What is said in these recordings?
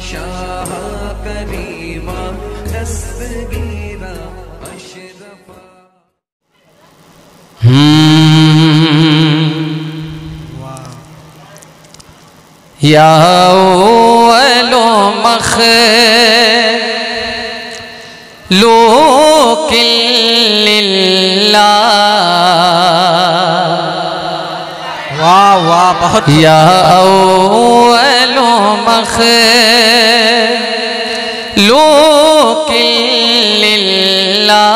حشاها كريمة يا أول مخلوق لله بہت یا اول مخ لوک للہ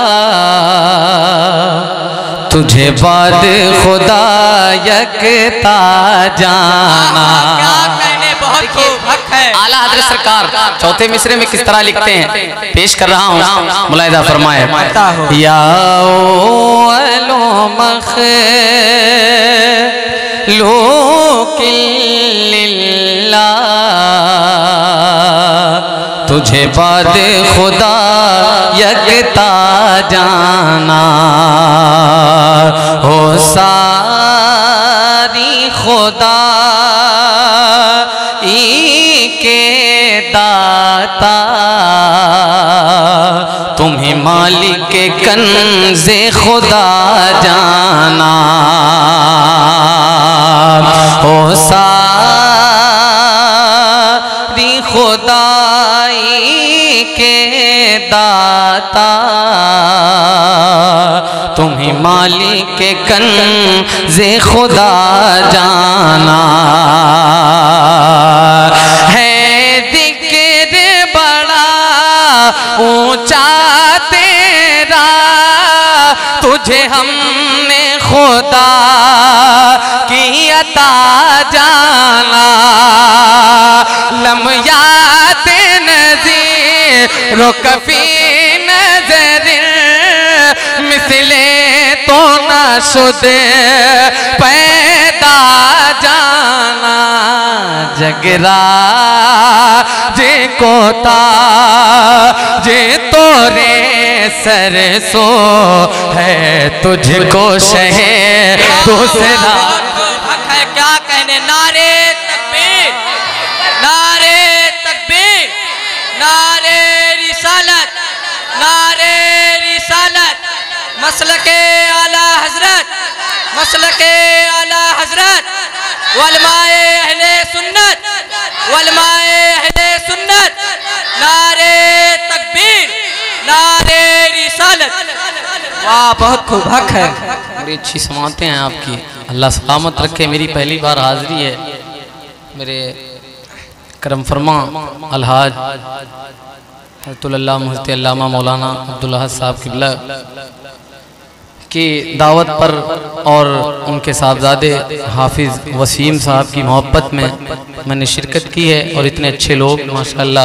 تجھے بعد خدا یکتا جانا بہت خوب حق ہے اعلیٰ حضرت سرکار چوتھے مصرے میں کس طرح لکھتے ہیں؟ پیش کر رہا ہوں۔ ملاحظہ فرمائے۔ یا اولو مخ لوک للہ، تجھے بعد خدا یکتا جانا۔ ہو ساری خدا ای کے داتا۔ تمہیں مالک کنز خدا جانا۔ ہو ساری خدائی کے داتا، تمہیں مالک کے کنز خدا جانا۔ ہے ذکر بڑا اونچا تیرا، تجھے ہم نے خدا نظیر رو نظر مثل تو نہ شد پیدا جانا جگرا، جے کوتا، جے تورے سر سو ہے تجھ کو شہر، دوسرا۔ حق ہے، کیا کہنے؟ نعرے مسلک اعلی حضرت، مسلک اعلی حضرت، علماء اہل سنت، علماء اہل سنت نعرے تکبیر نعرے رسالت۔ واہ، بہت خوب حق ہے۔ بڑی اچھی سماعتیں ہیں آپ کی۔ اللہ سلامت رکھے۔ میری پہلی بار حاضری ہے۔ میرے کرم فرما الحاج حضرت اللہ، محضرت علامہ مولانا عبداللہ صاحب قبلہ۔ کی دعوت پر اور ان کے صاحبزادے حافظ وسیم صاحب کی محبت میں میں نے شرکت کی ہے اور اتنے اچھے لوگ ماشاءاللہ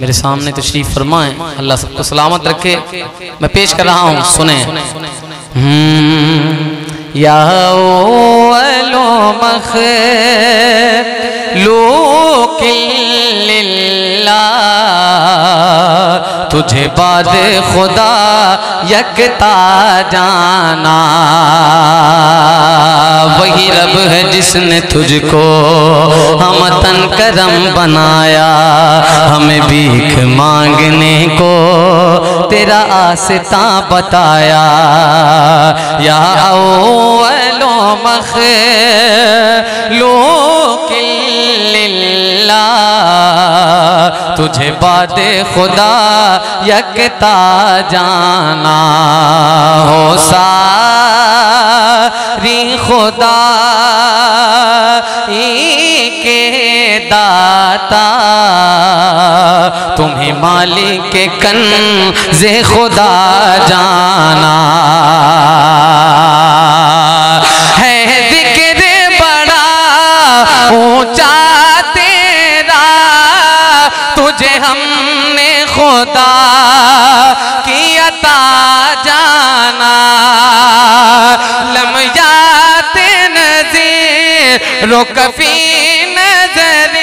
میرے سامنے تشریف فرمائیں اللہ سب کو سلامت رکھے میں پیش کر رہا ہوں، سنیں۔ یا اولو مخلوق للہ تجھے بعد خدا یکتا جانا۔ وہی رب ہے جس نے تجھ کو ہم تن کرم بنایا۔ ہمیں بھیک مانگنے کو تیرا آستاں بتایا۔ یا اولو مخلوق للہ۔ تجھے بعد خدا یکتا جانا ہو ساری خدا ای کے داتا تمہیں مالک کے کنز خدا جانا تجھے ہم نے خدا کی عطا جانا۔ لمیات نظیر رو کفی نظر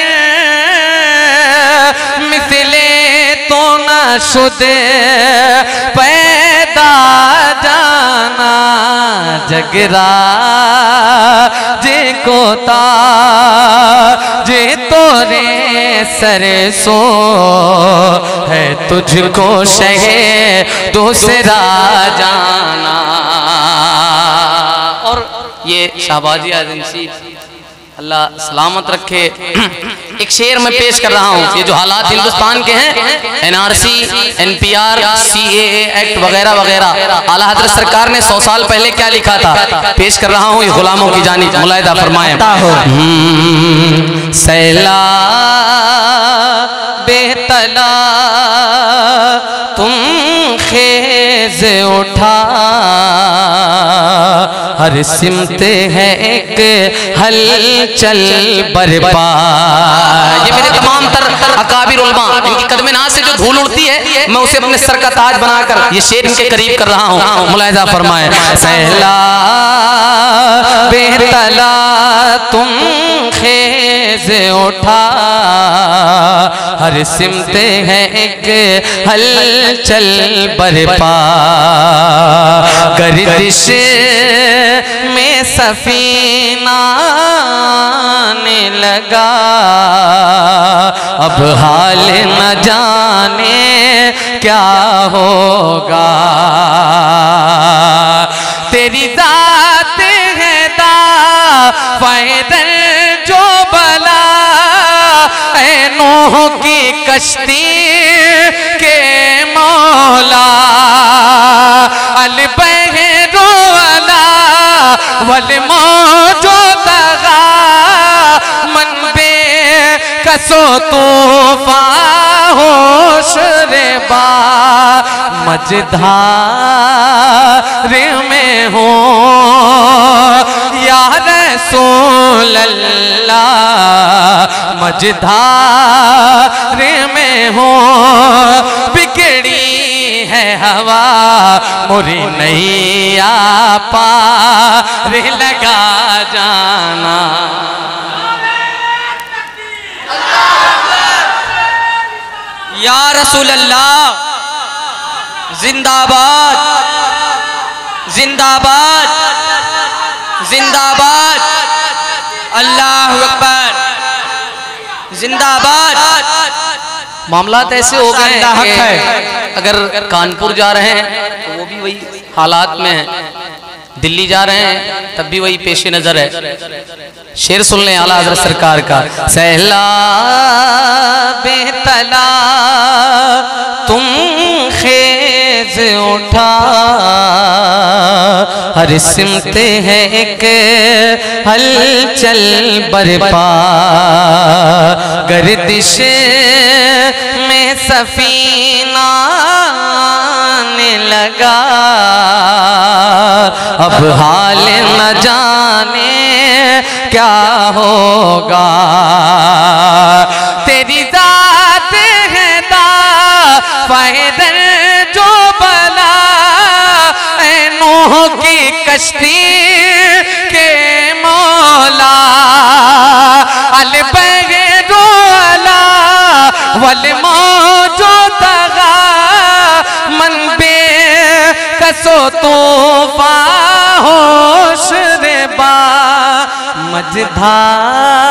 مثل تو نہ شد، پیدا جانا۔ جگرا جے کوتا جے تو رے سر سو ہے تجھ کو شہ دوسرا جانا۔ اور یہ شہبازی آزمسی اللہ سلامت رکھے۔ ایک شعر میں پیش کر رہا ہوں۔ یہ جو حالات ہندوستان کے ہیں N R C N P R C A A act وغیرہ وغیرہ۔ اعلیٰ حضرت سرکار نے سو سال پہلے کیا لکھا تھا؟ پیش کر رہا ہوں یہ غلاموں کی جانب۔ ملاحدہ فرمائیں۔ سیلا بے تلا تم خیز اٹھا۔ ہر سمت ہے ایک ہل چل برپا یہ میرے تمام تر اکابر علماء ان کی قدم ناز سے جو دھول اڑتی ہے میں اسے اپنے سر کا تاج بنا کر یہ شیر ان کے قریب کر رہا ہوں۔ ملاحظہ فرمائے سہلا بے تلا تم خیز اٹھا۔ ہر سمت ہے ایک ہل چل برپا گردش میں سفینہ آنے لگا۔ اب حال نہ جانے کیا ہوگا۔ تیری ذات ہے دا فائدر جو بلا۔ اے نوح کی کشتی والموجو تغا من بے کسو طوفان ہوش ربا مجدھار میں ہوں یا رسول اللہ، مجدھار میں ہوں بگڑی ہے ہوا، مری نہیں آ پار لگا جانا۔ یا رسول اللہ، زندہ باد زندہ باد زندہ باد۔ اللہ اکبر، زندہ باد۔ معاملات ایسے ہو گئے ہے۔ اگر کانپور جا رہے ہیں تو وہ بھی وہی حالات میں ہیں۔ دلی جا رہے ہیں تب بھی وہی پیش نظر ہے۔ شیر سن لیں اعلیٰ حضرت سرکار کا۔ سہلا بے تلا تم خیز اٹھا۔ ہر سمت ہے ایک ہل چل برپا۔ گردش میں سفینہ آنے لگا۔ اب حال نہ جانے کیا ہوگا۔ تیری کشتی کے مولا البغیر والا والموجو تغا من بے کسو توفا ہوش ربا مجدھار